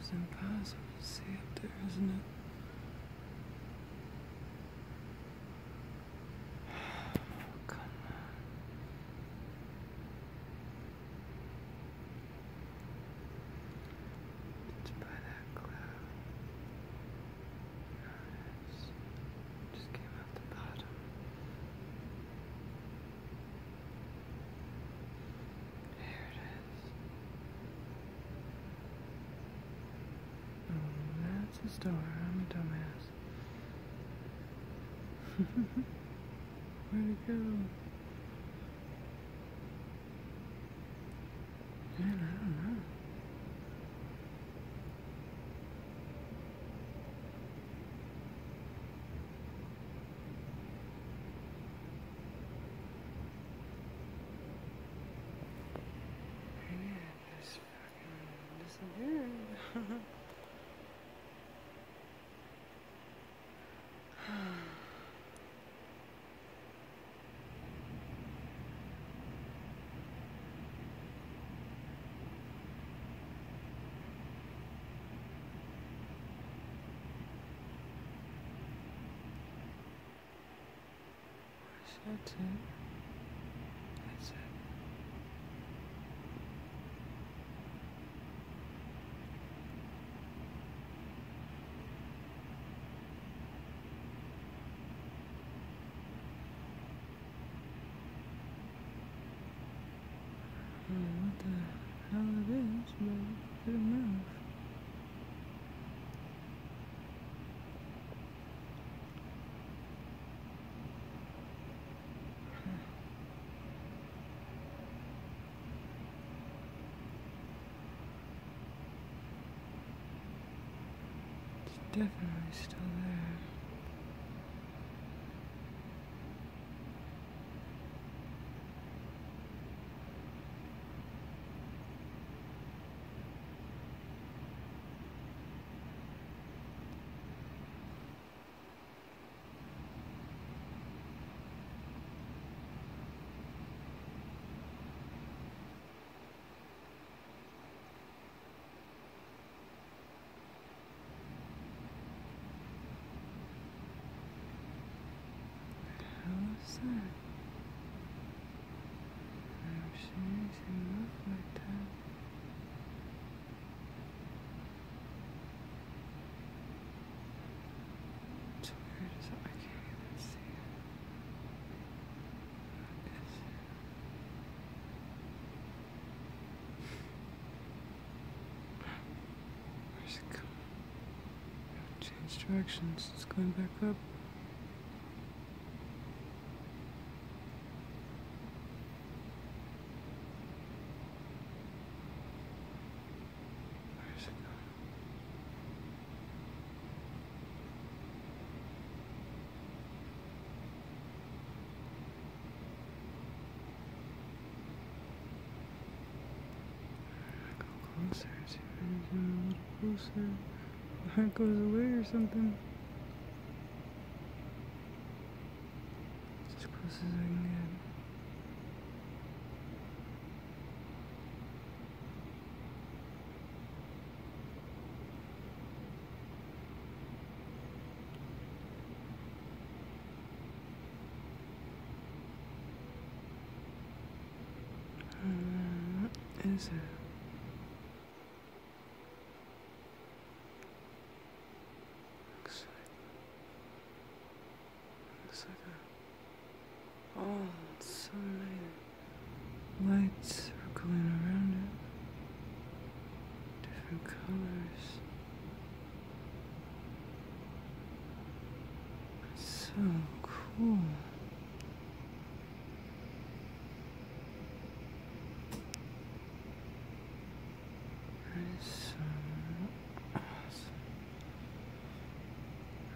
is impossible to see up there, isn't it? Come on. It's by that cloud. No, it is. Just came out the bottom. Here it is. Oh, that's a star. I'm a dumbass. Where'd it go? Man, I don't know. I just fucking disappeared. That's it. That's it. I don't know what the hell it is, but it didn't move. It's definitely still there. As I can't even see it? Where's it going? Change directions. It's going back up. Where's it going? Go closer. See if I can zoom a little closer. It goes away or something. As close as I can get. Uh, is it? Looks like looks like a oh, so many lights circling around it, different colors. So cool. That is so awesome. I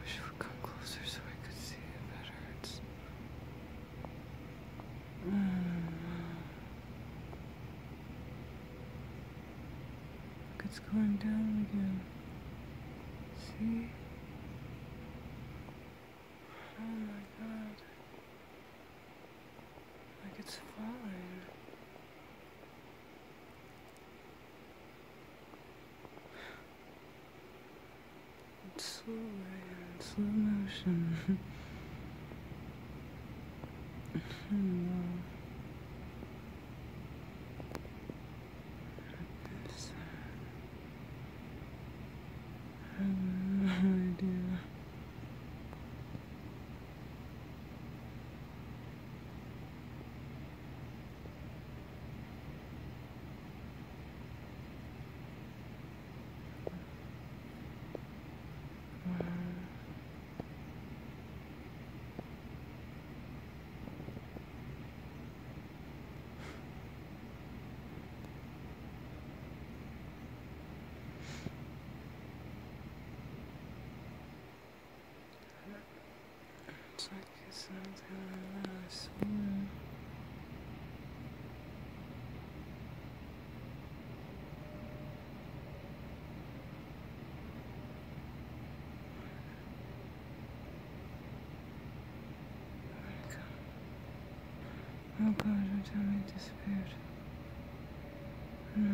wish it would come closer so I could see it better. It's. Mm. Look, it's going down again. See? Oh my god. Like it's falling. It's slow in slow motion. Hmm. I. Oh God, time it disappeared. No.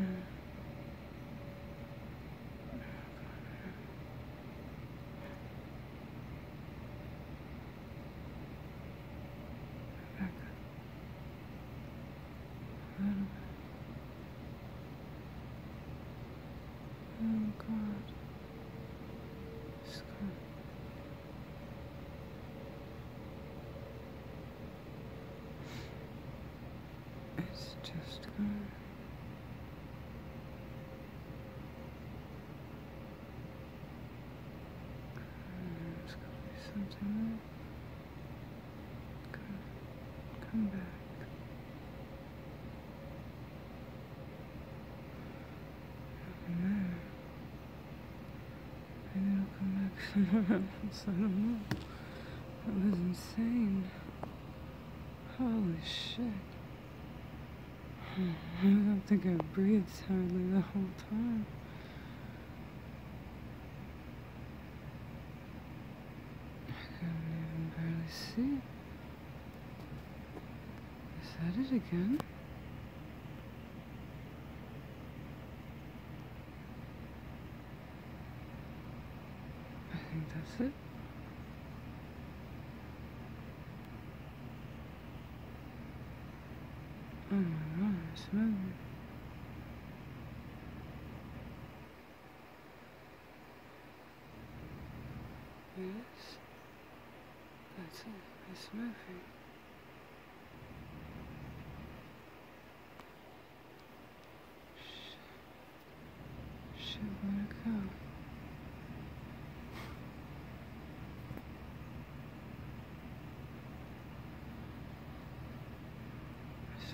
Back up. A little bit. Oh God. It's gone. It's just be something. Come, come back. Nothing there. Maybe it'll come back somewhere else. I don't know. That was insane. Holy shit. I don't think I breathed hardly the whole time. I couldn't even barely see. Is that it again? I think that's it. Oh my god, it's moving. Yes, that's it. It's moving. Shit, where'd it go?